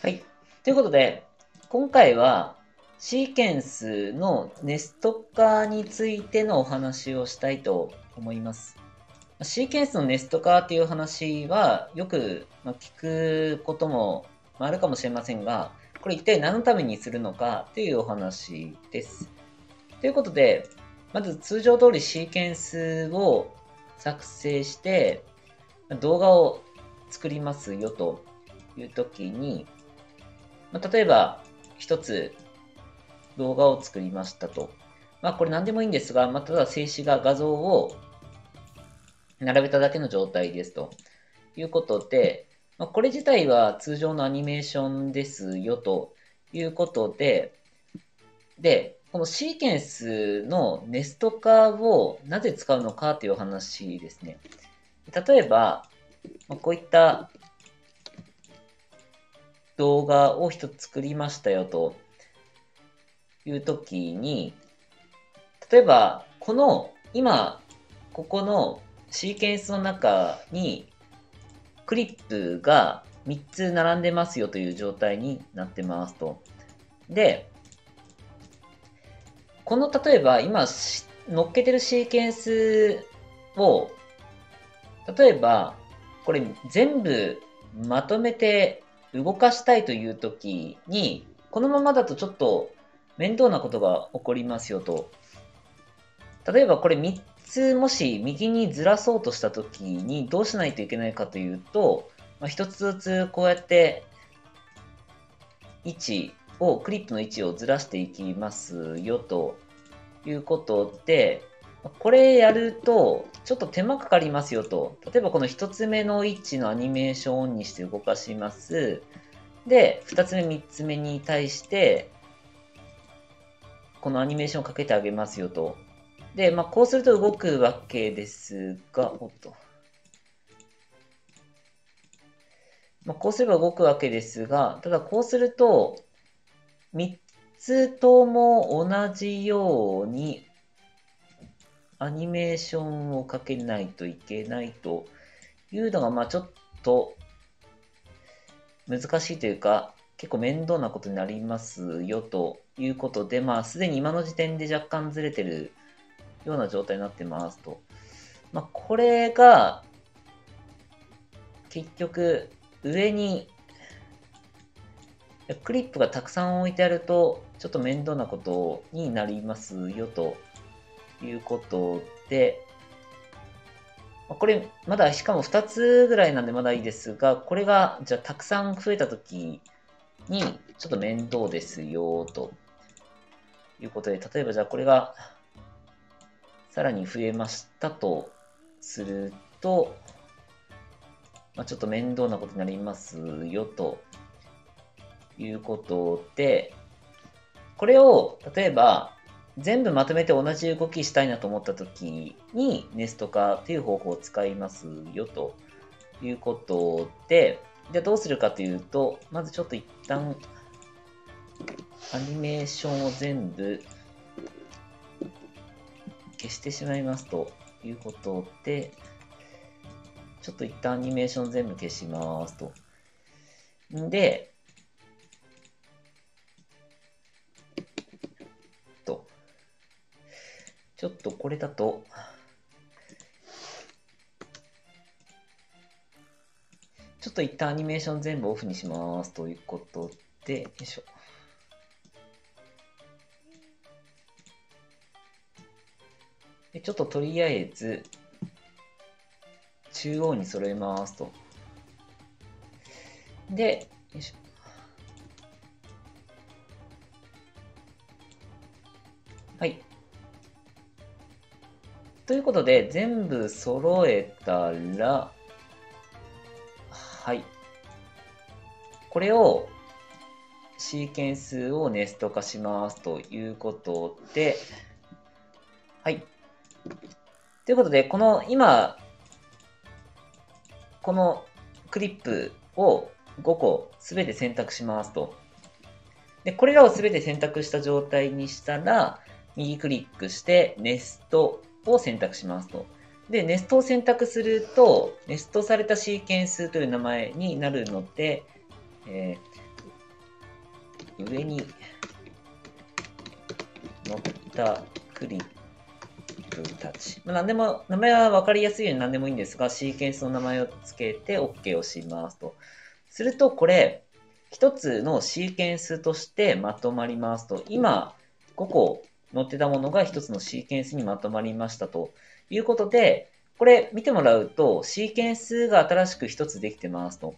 はい。ということで、今回はシーケンスのネスト化についてのお話をしたいと思います。シーケンスのネスト化っていう話はよく聞くこともあるかもしれませんが、これ一体何のためにするのかっていうお話です。ということで、まず通常通りシーケンスを作成して動画を作りますよというときに、まあ、例えば、一つ動画を作りましたと。まあ、これ何でもいいんですが、まあ、ただ静止画、画像を並べただけの状態ですということで、まあ、これ自体は通常のアニメーションですよということで、で、このシーケンスのネスト化をなぜ使うのかという話ですね。例えば、こういった動画を一つ作りましたよというときに、例えば、この、今、ここのシーケンスの中にクリップが3つ並んでますよという状態になってますと。で、この例えば今乗っけてるシーケンスを、例えばこれ全部まとめて動かしたいという時に、このままだとちょっと面倒なことが起こりますよと。例えばこれ3つもし右にずらそうとした時にどうしないといけないかというと、まあ、1つずつこうやって位置を、クリップの位置をずらしていきますよということで、これやると、ちょっと手間かかりますよと。例えばこの1つ目の位置のアニメーションをオンにして動かします。で、2つ目、3つ目に対して、このアニメーションをかけてあげますよと。で、まあ、こうすると動くわけですが、おっと。まあ、こうすれば動くわけですが、ただこうすると、3つとも同じようにアニメーションをかけないといけないというのが、まあちょっと難しいというか、結構面倒なことになりますよということで、まあすでに今の時点で若干ずれてるような状態になってますと。まあこれが結局上にクリップがたくさん置いてあるとちょっと面倒なことになりますよということで、これ、まだしかも2つぐらいなんでまだいいですが、これが、じゃあたくさん増えたときに、ちょっと面倒ですよ、ということで、例えばじゃあこれが、さらに増えましたとすると、まあ、ちょっと面倒なことになりますよ、ということで、これを、例えば、全部まとめて同じ動きしたいなと思った時にネスト化っていう方法を使いますよということで、じゃあどうするかというと、まずちょっと一旦アニメーションを全部消してしまいますということで、ちょっと一旦アニメーション全部消しますと。んで、とこれだと、ちょっと一旦アニメーション全部オフにしますということで、よいしょ。ちょっととりあえず、中央に揃えますと。で、よいしょ。はい。ということで、全部揃えたら、はい。これを、シーケンスをネスト化しますということで、はい。ということで、この今、このクリップを5個すべて選択しますと。で、これらをすべて選択した状態にしたら、右クリックして、ネストを選択しますと。で、ネストを選択すると、ネストされたシーケンスという名前になるので、えー、上に乗ったクリップたち。まあ、何でも、名前は分かりやすいように何でもいいんですが、シーケンスの名前を付けて OK をしますと。すると、これ、一つのシーケンスとしてまとまりますと、今、5個載ってたものが一つのシーケンスにまとまりましたということで、これ見てもらうと、シーケンスが新しく一つできてますと。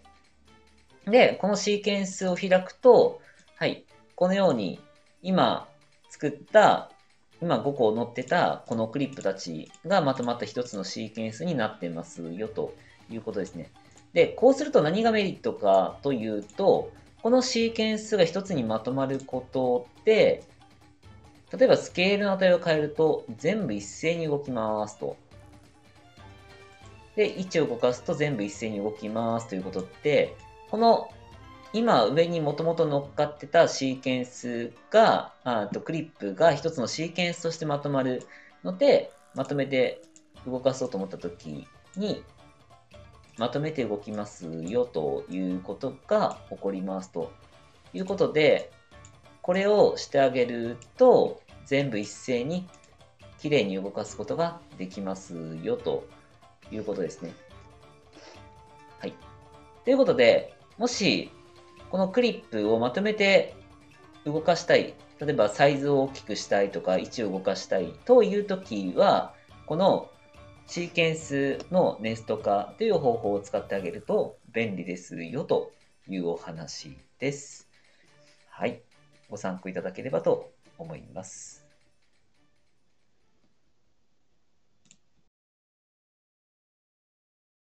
で、このシーケンスを開くと、はい、このように今作った、今5個載ってたこのクリップたちがまとまった一つのシーケンスになってますよということですね。で、こうすると何がメリットかというと、このシーケンスが一つにまとまることで、例えばスケールの値を変えると全部一斉に動きますと。で、位置を動かすと全部一斉に動きますということで、この今上にもともと乗っかってたシーケンスが、あとクリップが一つのシーケンスとしてまとまるので、まとめて動かそうと思った時に、まとめて動きますよということが起こりますということで、これをしてあげると、全部一斉にきれいに動かすことができますよということですね。はい。ということで、もし、このクリップをまとめて動かしたい、例えばサイズを大きくしたいとか、位置を動かしたいというときは、このシーケンスのネスト化という方法を使ってあげると便利ですよというお話です。はい。ご参考いただければと思います。